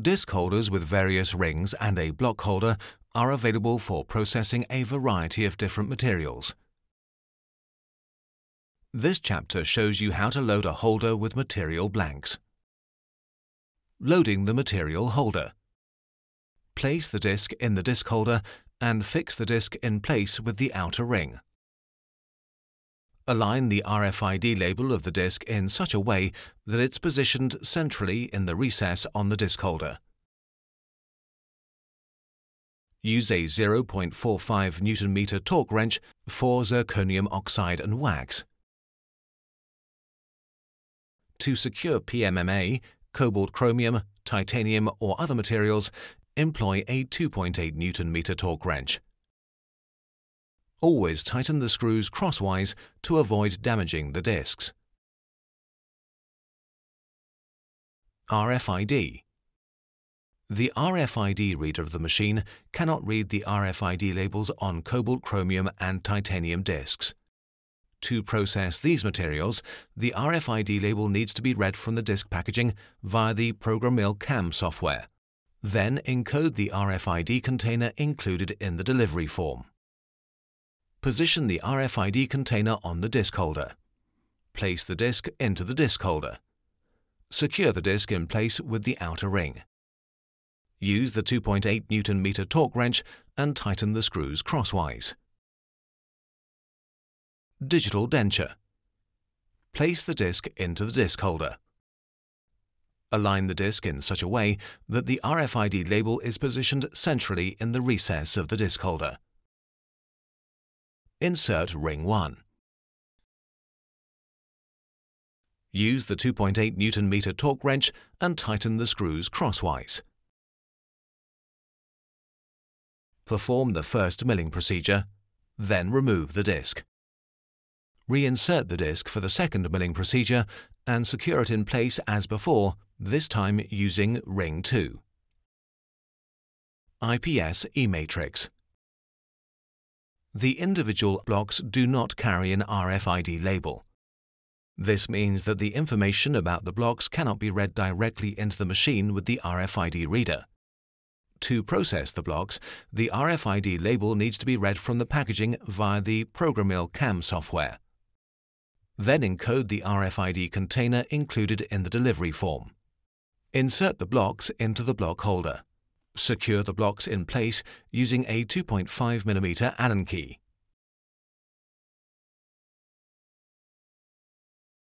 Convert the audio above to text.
Disc holders with various rings and a block holder are available for processing a variety of different materials. This chapter shows you how to load a holder with material blanks. Loading the material holder. Place the disc in the disc holder and fix the disc in place with the outer ring. Align the RFID label of the disc in such a way that it's positioned centrally in the recess on the disc holder. Use a 0.45 Newton-meter torque wrench for zirconium oxide and wax. To secure PMMA, cobalt chromium, titanium or other materials, employ a 2.8 Newton-meter torque wrench. Always tighten the screws crosswise to avoid damaging the discs. RFID The RFID reader of the machine cannot read the RFID labels on cobalt, chromium and titanium discs. To process these materials, the RFID label needs to be read from the disc packaging via the PrograMill CAM software. Then encode the RFID container included in the delivery form. Position the RFID container on the disc holder. Place the disc into the disc holder. Secure the disc in place with the outer ring. Use the 2.8 Newton meter torque wrench and tighten the screws crosswise. Digital denture. Place the disc into the disc holder. Align the disc in such a way that the RFID label is positioned centrally in the recess of the disc holder. Insert ring 1. Use the 2.8 Newton meter torque wrench and tighten the screws crosswise. Perform the first milling procedure, then remove the disc. Reinsert the disc for the second milling procedure and secure it in place as before, this time using ring 2. IPS e.max the individual blocks do not carry an RFID label. This means that the information about the blocks cannot be read directly into the machine with the RFID reader. To process the blocks, the RFID label needs to be read from the packaging via the PrograMill CAM software. Then encode the RFID container included in the delivery form. Insert the blocks into the block holder. Secure the blocks in place using a 2.5mm Allen key.